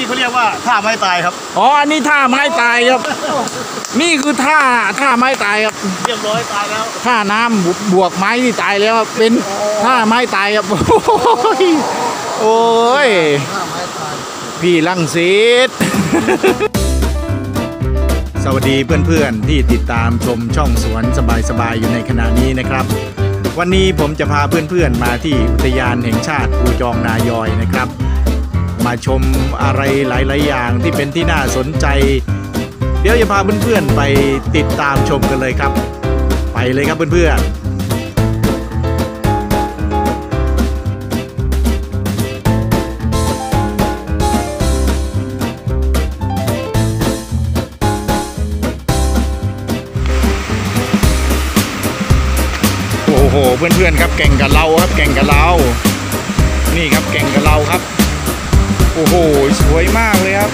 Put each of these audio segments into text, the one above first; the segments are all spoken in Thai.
นี่เขาเรียกว่าท่าไม้ตายครับ อ๋อ อันนี้ท่าไม้ตายครับ นี่คือท่าท่าไม้ตายครับ เรียบร้อยตายแล้ว ท่าน้ำบบวกไม้ที่ตายแล้วครับเป็นท่าไม้ตายครับ โอ้ยโอ้ยท่าไม้ตายพี่ลังสิตสวัสดีเพื่อนๆ ที่ติดตามชมช่องสวนสบายๆ อยู่ในขณะนี้นะครับ วันนี้ผมจะพาเพื่อนๆ มาที่อุทยานแห่งชาติภูจองนายอยนะครับ มาชมอะไรหลายๆอย่างที่เป็นที่น่าสนใจ เดี๋ยวจะพาเพื่อนๆไปติดตามชมกันเลยครับ ไปเลยครับเพื่อนๆโอ้โห เพื่อนๆครับแก่งกับเราครับแก่งกับเรา นี่ครับแก่งกับเราครับ โอ้โห สวยมากเลยครับ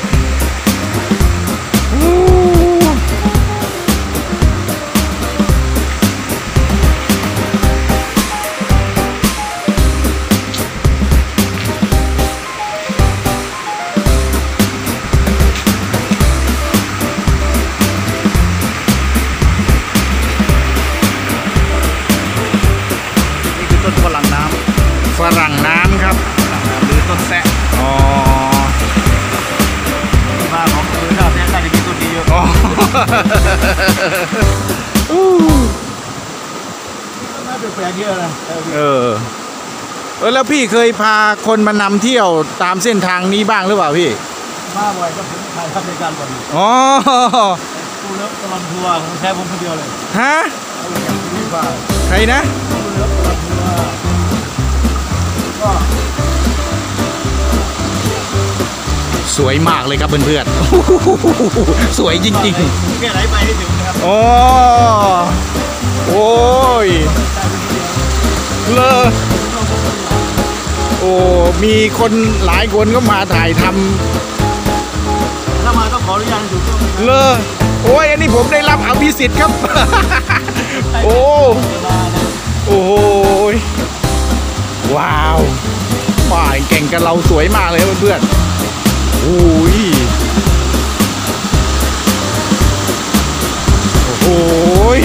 น่าจะแปลกเยอะนะเออเออ เออแล้วพี่เคยพาคนมานำเที่ยวตามเส้นทางนี้บ้างหรือเปล่าพี่ มาบ่อยก็ผมถ่ายทำรายการก่อนอ๋อกู love ตลอดทัวร์ผมแค่ผมคนเดียวเลย ฮะเอาอย่างที่ว่าใครนะกู love ตลอดทัวร์ก็สวยมากเลยครับเพื่อนๆ สวยจริงแค่ไหนไปให้ถึงนะครับๆโอ้โอ้ยได้ไปที เดียวเลอโอ้มีคนหลายคนก็มาถ่ายทำถ้ามาต้องขออนุญาตอยู่ต้องเลอโอ้ยอันนี้ผมได้รับอภิสิทธิ์ครับ โอ้โอ้โหยว้าวป่ายเก่งกับเราสวยมากเลยเพื่อนๆอุ้ยโอ้โหย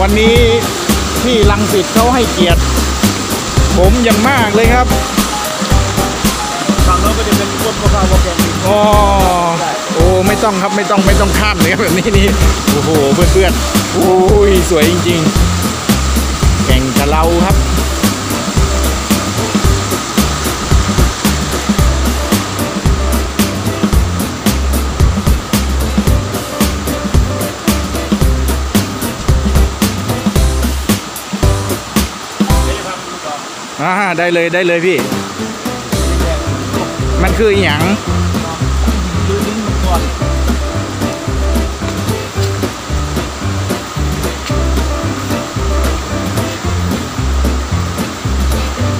วันนี้พี่ลังสิตเขาให้เกียรติ ผมอย่างมากเลยครับฝั่งโน้นก็จะเป็นต้นมะพร้าววอแกนอีกอ๋อโอ้ไม่ต้องครับไม่ต้องไม่ต้องข้ามเลยครับแบบนี้นี่โอ้โหเพื่อนๆโอ้ยสวยจริง ๆแข่งกับเราครับ อ่าได้เลยได้เลยพี่ มันคืออหย่างดูลิ้นมันก่อน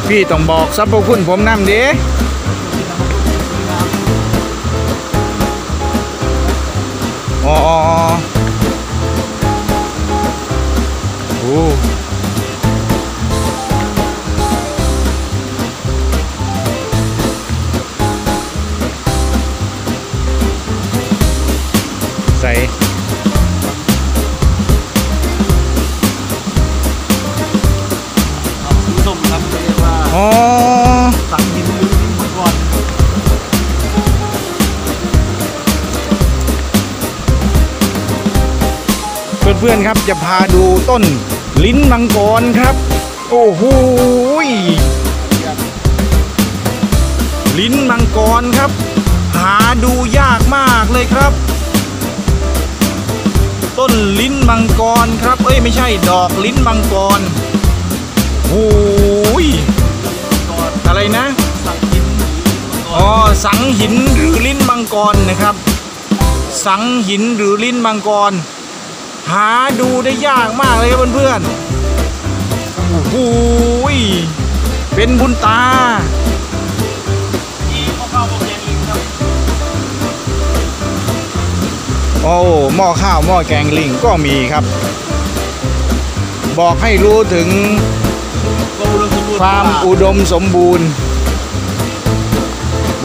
พี่ต้องบอกสรรพคุณผมนำเด้อ๋อ เพื่อนๆครับ จะพาดูต้นลิ้นมังกรครับ โอ้โหลิ้นมังกรครับ หาดูยากมากเลยครับ ต้นลิ้นมังกรครับ เอ้ยไม่ใช่ดอกลิ้นมังกรโอ้ยอะไรนะสังหินหรือมังกรอ๋อสังหินหรือลิ้นมังกรนะครับ สังหินหรือลิ้นมังกร หาดูได้ยากมากเลยครับเพื่อนๆโอ้โหเป็นบุญตาที่มะพร้าววอแกนอีกครับโอ้หม้อข้าวหม้อแกงลิงก็มีครับ บอกให้รู้ถึงความอุดมสมบูรณ์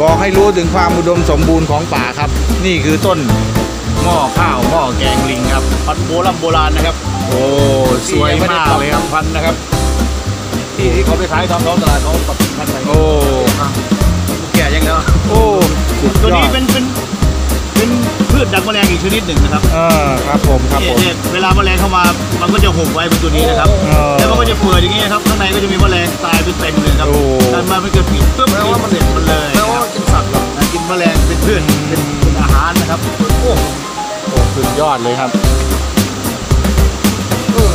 บอกให้รู้ถึงความอุดมสมบูรณ์ของป่าครับ นี่คือต้น หม้อข้าวหม้อแกงลิงครับพันธุ์โบราณโบราณนะครับ โอ้สวยมากเลยครับพันธุ์นะครับ ที่ที่เขาไปขายตามท้องตลาดเขาปรับพันธุ์ไปโอ้แก่ยังแล้วโอ้สุดตัวยอนี้ดเป็นเป็นเป็นพืชดักแมลงอีกชนิดหนึ่งนะครับเออครับผมครับผมเนี่ยเวลาแมลงเข้ามามันก็จะห่มไว้เป็นตัวนี้นะครับเออแล้วมันก็จะเปื่อยอย่างนี้นะครับข้างในก็จะมีแมลงตายเป็นเต็มเลยครับโอ้การมามันเกิดผิดปุ๊บกินเสร็จมันเลยแปลว่ากินสัตว์เหรอนะกินแมลงเป็นพืชเป็นเป็นอาหารนะครับโอ้โอ้ สุดยอดเลยครับเออ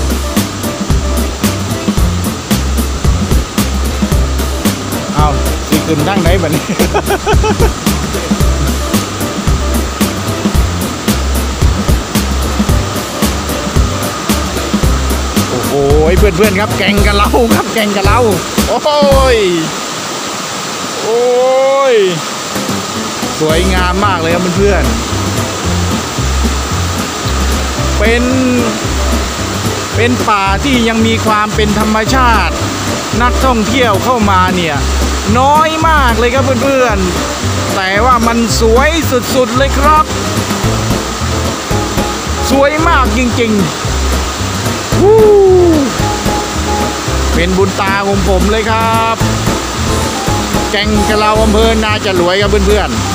เอาสิขึ้นดั้งไหนบัดนี้โอ้โหเพื่อนๆครับแกงกับเราครับแกงกับเราโอ้ยโอ้ยสวยงามมากเลยครับเพื่อนๆ เป็น เป็นป่าที่ยังมีความเป็นธรรมชาติ นักท่องเที่ยวเข้ามาเนี่ย น้อยมากเลยครับเพื่อนๆ แต่ว่ามันสวยสุดๆเลยครับ สวยมากจริงๆวู้เป็นบุญตาของผมเลยครับ แก่งกะเราอำเภอนาจะรวยครับเพื่อนๆ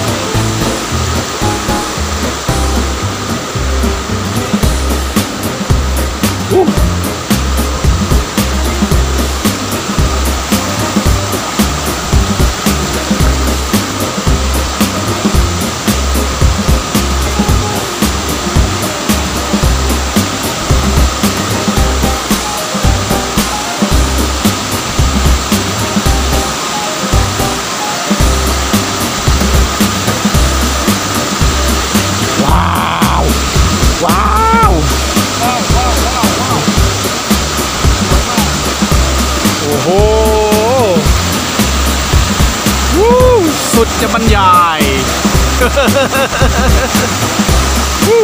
อ้โหวู้สุดจะบรรยายวู้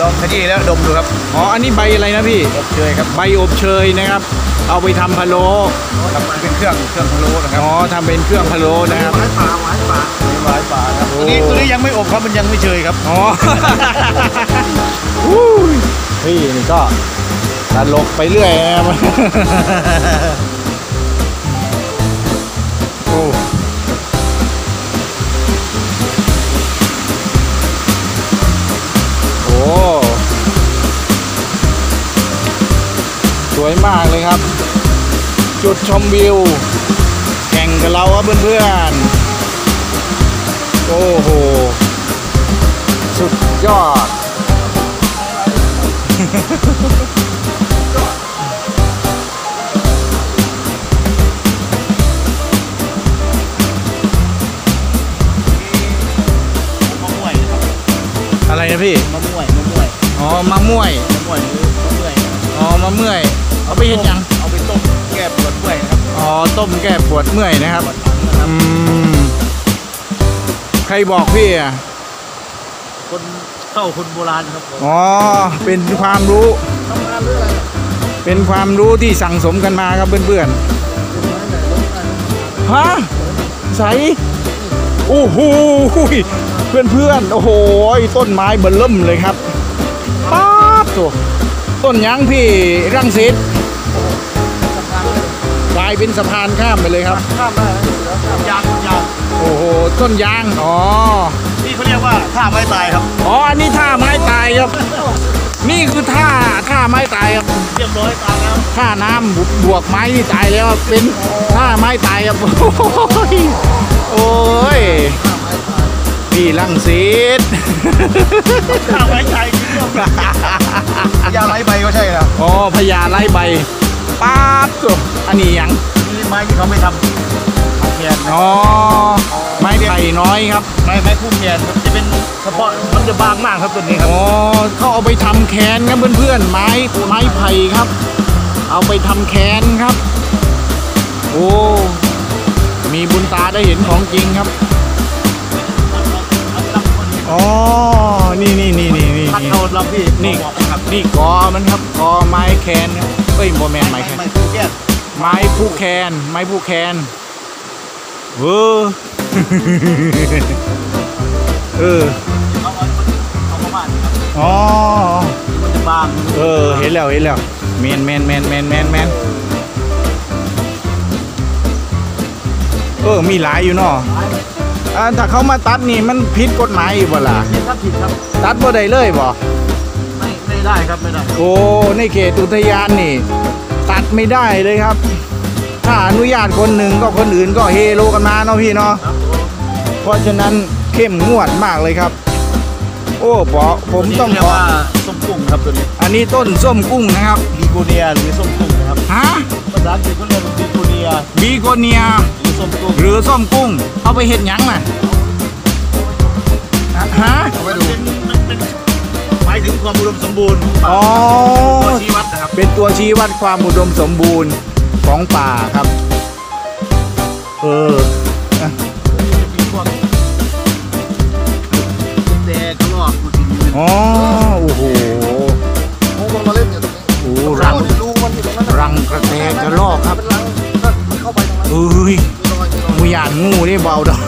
ลองขยี้แล้วดมดูครับ อ๋อ อันนี้ใบอะไรนะพี่ อบเชยครับ ใบอบเชยนะครับ เอาไปทำพะโล้ครับเป็นเครื่องเครื่องพะโล้นะครับอ๋อทำเป็นเครื่องพะโล้นะครับหวายป่าหวายป่ามีหวายป่าครับโอ้ตัวนี้ตัวนี้ยังไม่อบครับมันยังไม่เชยครับอ๋ออู้ยพี่นี่ก็ตลกไปเรื่อยนะครับ วยมากเลยครับ จุดชมวิว แข่งกับเราครับเพื่อนๆ โอ้โห สุดยอดมะม่วยนะครับอะไรนะพี่ มะม่วยมะม่วยอ๋อมะม่วยมะม่วยหรือมะม่วยนะครับอ๋อมะเมื่อย เอาไปเห็นยังเอาไปต้มแก้ปวดเมื่อยนะครับอ๋อต้มแก้ปวดเมื่อยนะครับปวดหลังนะครับอืมใครบอกพี่อะคนเข้าคนโบราณครับผมอ๋อเป็นความรู้ทำงานเรื่องอะไรอะเป็นความรู้ที่สั่งสมกันมาครับเพื่อนต้นไม้ไหนลงไหนๆฮะใสโอ้โหเพื่อนเพื่อนๆโอ้โหต้นไม้เบิ่มเริ่มเลยครับป๊าบตัวต้นยางพี่รังสิตายเป็นสะพานข้ามไปเลยครับข้ามได้นะเดี๋ยวข้ามยางยางโอ้โหต้นยางอ๋อนี่เขาเรียกว่าท่าไม้ตายครับอ๋ออันนี้ท่าไม้ตายครับ นี่คือท่าท่าไม้ตายครับเรียบร้อยตายแล้วท่าน้ำบวบวกไม้นี่ตายแล้วครับเป็นท่าไม้ตายครับโอ้ยโอ้ยพี่ลังสิตท่าไม้ตายจริงๆยาไร้ใบก็ใช่นะอ๋อพญาไล่ใบ ป๊าบตัวอันนี้หยังนี่ไม้ที่เขาไม่ทำทำแขนอ๋อไม้ไผ่น้อยครับ ไม้ไม้คู่แขนครับจะเป็นเฉพาะมันจะบางมากครับตัวนี้ครับอ๋อเขาเอาไปทำแคนครับเพื่อนๆไม้ไม้ไผ่ครับ เอาไปทำแคนครับ โอ้มีบุญตาได้เห็นของจริงครับเอาไปทำคนอ๋อนี่นี่นี่นี่นี่พัดนี่โทนเราพี่นี่บอกครับนี่กอมันครับกอไม้แคนครับ เอ้ยโมแมนไม้แคนไม่ถูกแก้ไม้ผู้แคนไม้ผู้แคนเออเออเขาเอาเอามาบ้านครับอ๋อมันจะบางเออเห็นแล้วเห็นแล้วแมนแมนแมนแมนแมนแมนเออมีหลายอยู่เนาะอ่าถ้าเขามาตัดนี่มันผิดกฎหมายอยู่บ่ล่ะนี่ครับผิดครับตัดบ่ได้เลยบ่ ไม่ไม่ได้ครับไม่ได้โอ้ในเขตอุทยานนี่ ตัดไม่ได้เลยครับ ถ้าอนุญาตคนหนึ่งก็คนอื่นก็เฮโลกันมาเนาะพี่เนาะครับผมเพราะฉะนั้นเข้มงวดมากเลยครับ โอ้ปอผมต้องเรียขกอว่าส้มกุ้งครับตัวนี้ อันนี้ต้นส้มกุ้งนะครับบีโกเนียหรือส้มกุ้งนะครับฮะภาษาอังกฤษเขาเรียกว่าบีโกเนียบีโกเนียหรือส้มกุ้งหรือส้มกุ้งเอาไปเห็ดหยังน่ะฮะมันเป็นมันเป็นหมายถึงความอุดมสมบูรณ์ของป่าอ๋อ ตัวชี้วัดนะครับ เป็นตัวชี้วัดความอุดมสมบูรณ์ของป่าครับ เอออะจะมีพวกแต่กระรอกมันกินอยู่อ๋อโอ้โหโอ้มันมาเล่นอยู่ตรงนี้โอ้โหโอ้รังนี่รูมันอยู่ตรงนั้นน่ะรังกระแตกระรอกครับเป็นรังนั่นมันเข้าไปตรงนั้นเอ้ยมีรอยมีรอย มูยานงูนี่เบาดอก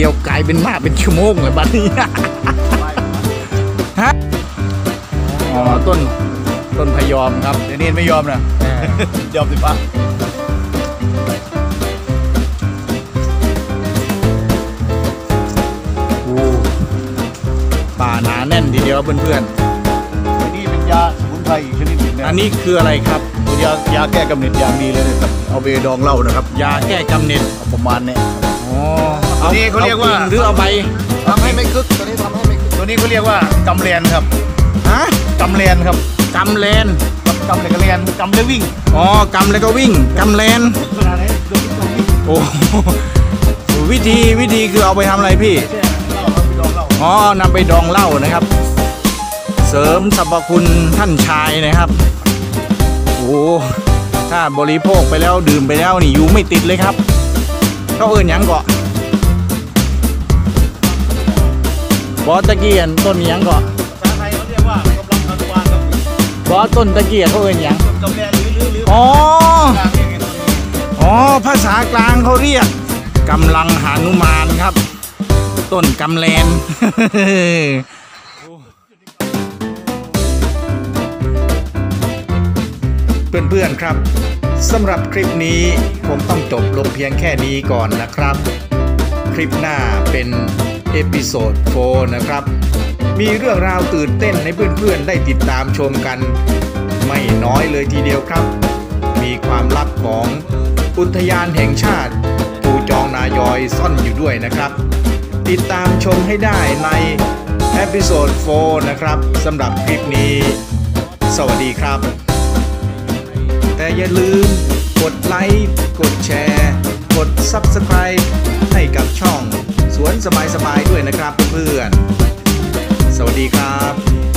เดียวกลายเป็นมาเป็นชั่วโมงเลยบัดนี้ฮะอ๋อต้นต้นพยอมครับเดี๋ยวนี้ไม่ยอมนะยอมสิปะโอ้ป่าหนาแน่นทีเดียวเพื่อนนี่เป็นยาสมุนไพรอีกชนิดหนึ่งๆนะอันนี้คืออะไรครับตัวยายาแก้กำเนิดอย่างดีเลยนะครับเอาไปดองเหล้านะครับ ยาแก้กำเนิดเอาประมาณเนี้ ยอ๋ออันนี้เขาเรียกว่าอกิ่งหรือเอาใบทำให้ไม่คึกตัวนี้ทำให้ไม่คึกตัวนี้เขาเรียกว่ากำเรียนครับฮะกำเรียนครับกำแลนกำเรียนกำเรียนกำเลยวิ่งอ๋อกำแล้วก็วิ่งกำแลนขนาดไหนโดนตัววิ่งโอ้โหวิธีวิธีคือเอาไปทำอะไรพี่แช่เหล้าเอาไปดองเหล้าอ๋อนำไปดองเหล้านะครับ เสริมสรรพคุณท่านชายนะครับโอ้ถ้าบริโภคไปแล้วดื่มไปแล้วนี่อยู่ไม่ติดเลยครับเขาเอินหยังเกาะ บอสตะเกียนต้นหยังเกาะภาษาไทยเขาเรียกว่ากำลังคานุวานครับบอสต้นตะเกียเขาเอินหยังต้นกำเรียนหรือหรือหรืออ๋อ กลางเรียกไงตัวนี้อ๋อ ภาษากลางเขาเรียกกำลังหานุมานครับ ต้นกำแลน เพื่อนๆครับสำหรับคลิปนี้ผมต้องจบลงเพียงแค่นี้ก่อนนะครับ คลิปหน้าเป็น episode 4นะครับ มีเรื่องราวตื่นเต้นให้เพื่อนๆ ได้ติดตามชมกัน ไม่น้อยเลยทีเดียวครับ มีความลับของอุทยานแห่งชาติภูจองนายอยซ่อนอยู่ด้วยนะครับ ติดตามชมให้ได้ใน episode 4นะครับสำหรับคลิปนี้ สวัสดีครับ แต่อย่าลืมกดไลค์ กดแชร์ กด Subscribe ให้กับช่อง สวนสบายๆด้วยนะครับเพื่อนๆสวัสดีครับ